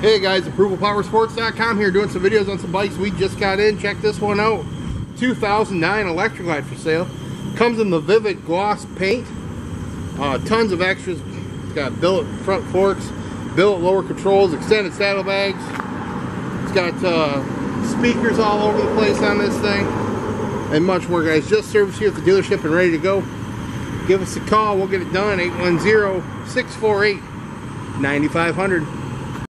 Hey guys, ApprovalPowerSports.com here doing some videos on some bikes we just got in. Check this one out. 2009 Electra Glide for sale. Comes in the Vivid Gloss paint. Uh, tons of extras. It's got billet front forks, billet lower controls, extended saddlebags. It's got uh, speakers all over the place on this thing. And much more guys. Just service here at the dealership and ready to go. Give us a call. We'll get it done. 810-648-9500.